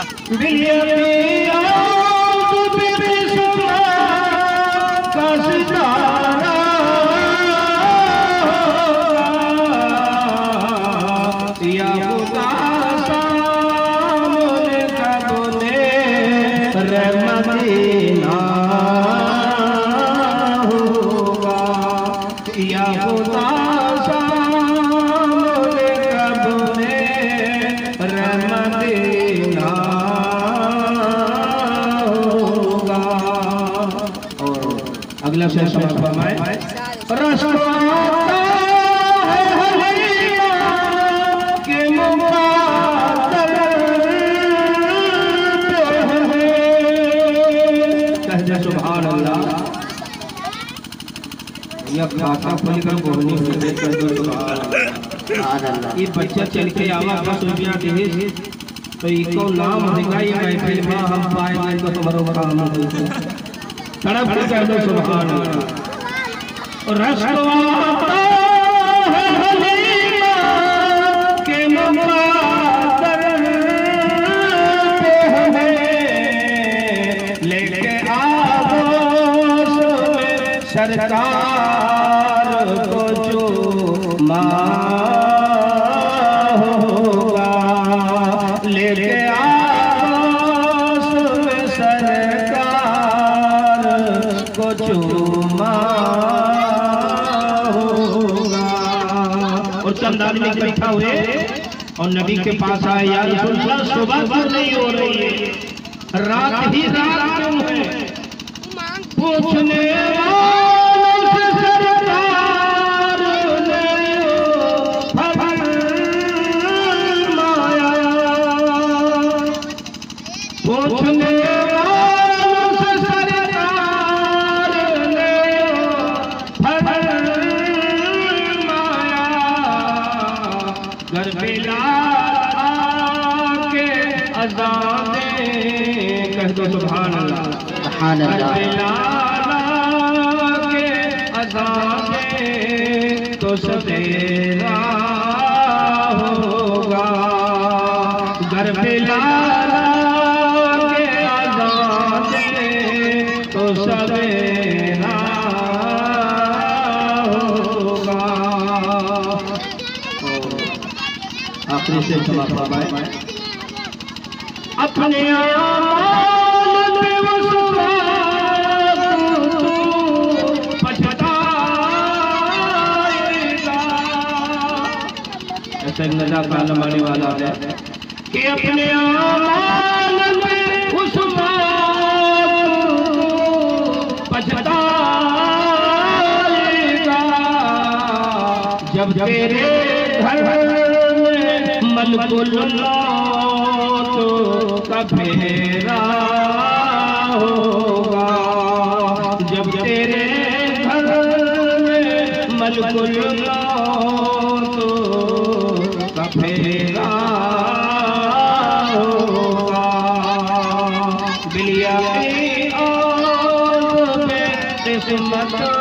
अल्लाह बिलिया पिया तू अगला शेर समझ फरमाए रसवाता हलीमा के मुकादर पे कह दे सुभान अल्लाह यह खाता खोल कर बोलनी ये बच्चा चल के आवा दस रुपया दे। तो इको नाम होगा ये महफिल में हम पाएँगे तो तुम्हारा होगा सरकार को जो कर और चंद में इकट्ठा हुए और नबी के पास आए यार रसूलुल्लाह सुबह भर नहीं हो रही है। रात ही रात क्यों है? पूछने घर अजाने। कह दो सुभान अल्लाह सुभान अल्लाह अजाने। तो सवेरा होगा। घर अजाने। तो सवेरा आखिरी से समाप्त फरमाए। अपने ऐसा एक नजा का वाला है। कि अपने आमाल में उस पछताएगा। जब तेरे घर बुलो तो कफेरा जबरे मजबुलो तो कफेरा दिलिया किस्मता